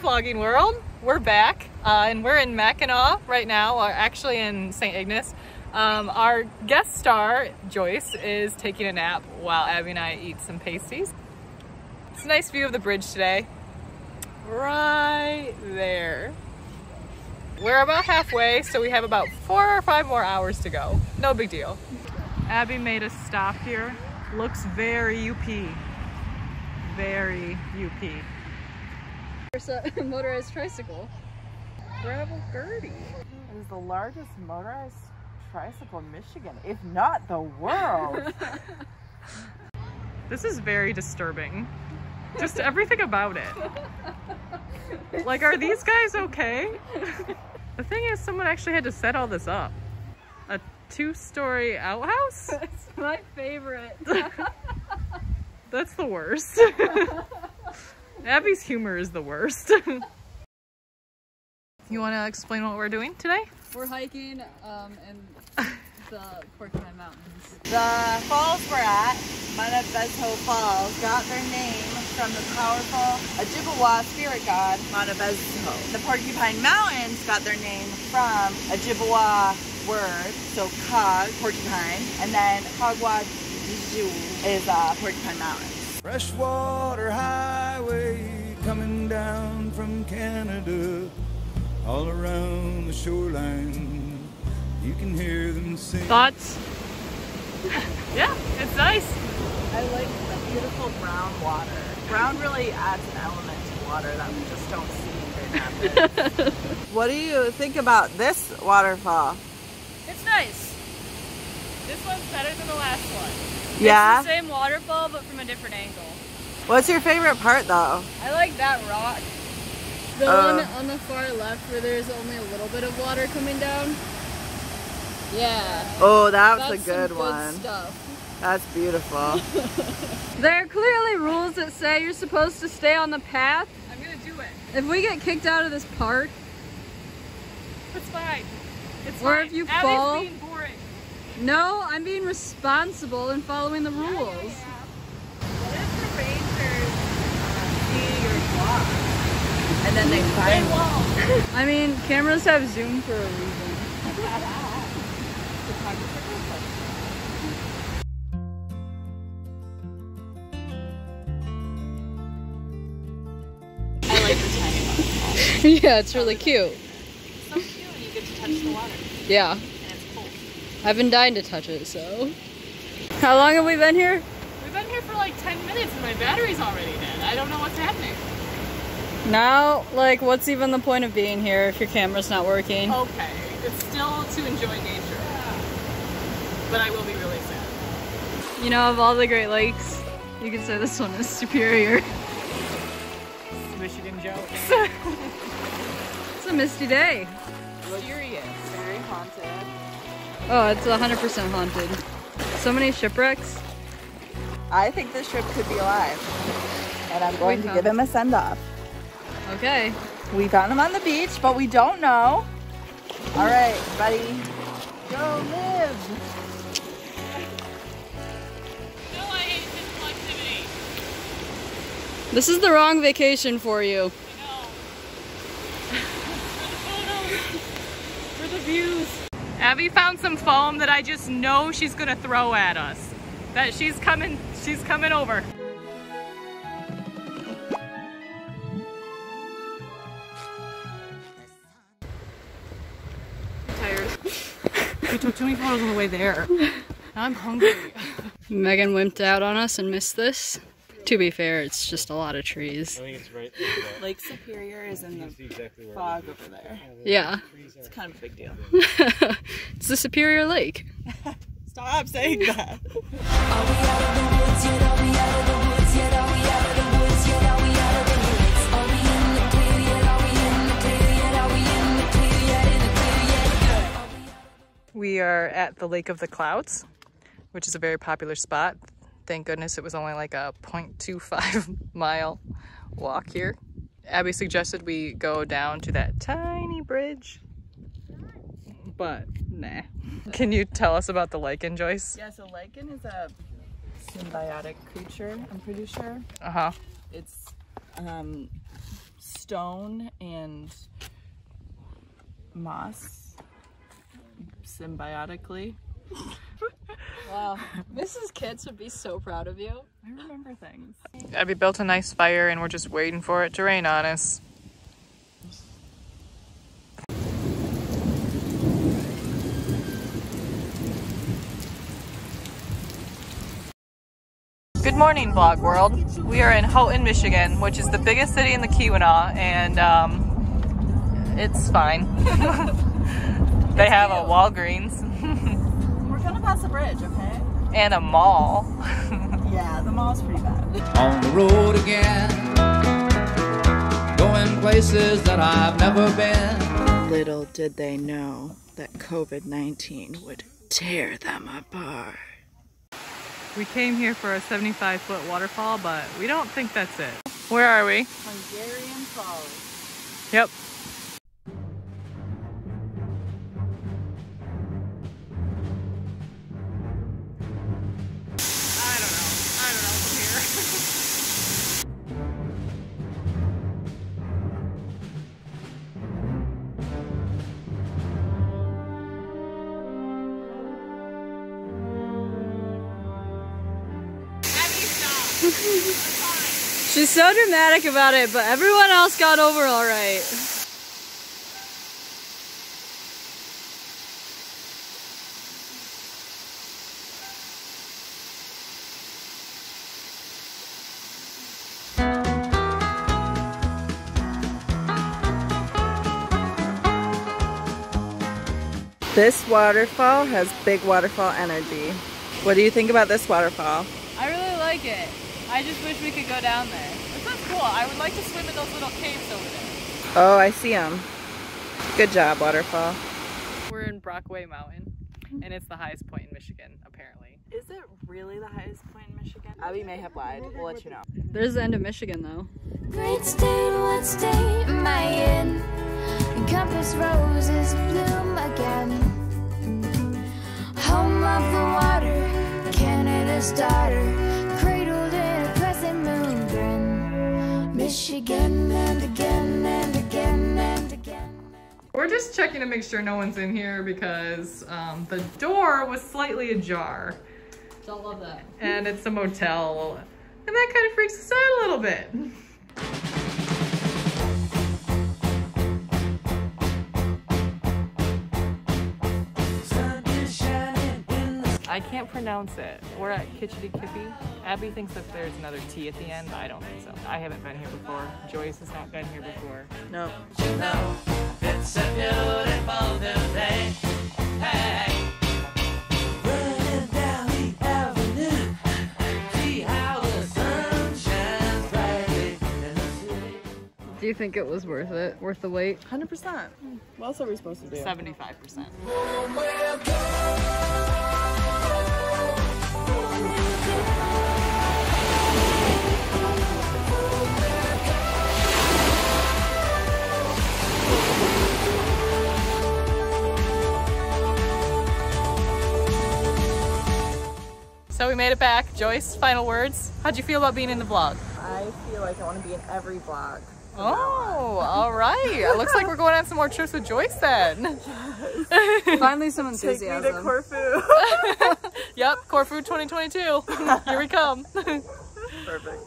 Vlogging world, we're back uh, and we're in Mackinac right now, or actually in St. Ignace. Um, our guest star, Joyce, is taking a nap while Abbie and I eat some pasties. It's a nice view of the bridge today. Right there. We're about halfway, so we have about four or five more hours to go. No big deal. Abbie made a stop here. Looks very UP. Very UP. There's a motorized tricycle. Gravel Gertie. It is the largest motorized tricycle in Michigan, if not the world. This is very disturbing. Just everything about it. Like, are these guys okay? The thing is, someone actually had to set all this up. A two-story outhouse? It's my favorite. That's the worst. Abbie's humor is the worst. you want to explain what we're doing today? We're hiking um, in the Porcupine Mountains. the falls we're at, Manabezho Falls, got their name from the powerful Ojibwa spirit god, Manabezho. The Porcupine Mountains got their name from Ojibwa word, so Cog, porcupine, and then Hagwa is uh, Porcupine Mountains. Freshwater highway coming down from Canada, all around the shoreline. You can hear them sing. Thoughts? yeah, it's nice. I like the beautiful brown water. Brown really adds an element to water that we just don't see in Grand Rapids. what do you think about this waterfall? It's nice. This one's better than the last one. Yeah? It's the same waterfall, but from a different angle. What's your favorite part though? I like that rock. The Uh. one on the far left where there's only a little bit of water coming down. Yeah. Oh, that was That's a good some one. Good stuff. That's beautiful. There are clearly rules that say you're supposed to stay on the path. I'm gonna do it. If we get kicked out of this park, It's fine. It's Or fine. if you Abbie's fall- being boring. No, I'm being responsible and following the rules. What if the rangers see your vlog and then they find won't. I mean, cameras have zoom for a reason. I like the tiny one. yeah, it's really cute. So cute and you get to touch the water Yeah. And it's cold. I've been dying to touch it, so. How long have we been here? We've been here for like 10 minutes and my battery's already dead. I don't know what's happening. Now, like, what's even the point of being here if your camera's not working? Okay, it's still to enjoy nature. But I will be really sad. You know, of all the Great Lakes, you can say this one is superior. Michigan Joe. It's a misty day. Mysterious. Very haunted. Oh, it's 100% haunted. So many shipwrecks. I think this ship could be alive. And I'm going to found give him a send off. Okay. We found him on the beach, but we don't know. All right, buddy. Go live. No, I hate physical activity. This is the wrong vacation for you. For the views. Abby found some foam that I just know she's gonna throw at us. That she's coming, she's coming over. tired. We took too many photos on the way there. Now I'm hungry. Megan wimped out on us and missed this. To be fair, it's just a lot of trees. I think it's right there. Lake Superior is in the exactly fog over there. Yeah. It's kind of a big deal. it's the Superior Lake. Stop saying that. We are at the Lake of the Clouds, which is a very popular spot. Thank goodness it was only like a 0.25 mile walk here. Abbie suggested we go down to that tiny bridge, but nah. Can you tell us about the lichen, Joyce? Yeah, so lichen is a symbiotic creature, I'm pretty sure. Uh huh. It's um, stone and moss symbiotically. Wow. Mrs. Kitts would be so proud of you. I remember things. Abbie built a nice fire and we're just waiting for it to rain on us. Good morning, Vlog World. We are in Houghton, Michigan, which is the biggest city in the Keweenaw, and um, it's fine. they have a Walgreens We're pass the bridge, okay? and a mall. Yeah, the mall's pretty bad. on the road again, going places that I've never been. Little did they know that COVID 19 would tear them apart. We came here for a 75 foot waterfall, but we don't think that's it. Where are we? Hungarian Falls. Yep. She's so dramatic about it, but everyone else got over all right. This waterfall has big waterfall energy. What do you think about this waterfall? I really like it. I just wish we could go down there. This looks cool. I would like to swim in those little caves over there. Oh, I see them. Good job, waterfall. We're in Brockway Mountain, and it's the highest point in Michigan, apparently. Is it really the highest point in Michigan? Abbie may have lied. We'll let you know. There's the end of Michigan, though. Great state, what state am I in? Encompass roses bloom again. Home of the water, Canada's daughter, We're just checking to make sure no one's in here because um, the door was slightly ajar, Don't love that. and it's a motel, and that kind of freaks us out a little bit. I can't pronounce it. We're at Kitchity Kippy. Abbie thinks that there's another T at the end, but I don't think so. I haven't been here before. Joyce has not been here before. No. Do you think it was worth it? Worth the wait? 100%. What else are we supposed to do? 75%. So we made it back. Joyce, final words. How'd you feel about being in the vlog? I feel like I want to be in every vlog. Oh, all right. It looks like we're going on some more trips with Joyce then. Finally, some enthusiasm. Take me to enthusiasm. Corfu. Yep, Corfu 2022. Here we come. Perfect.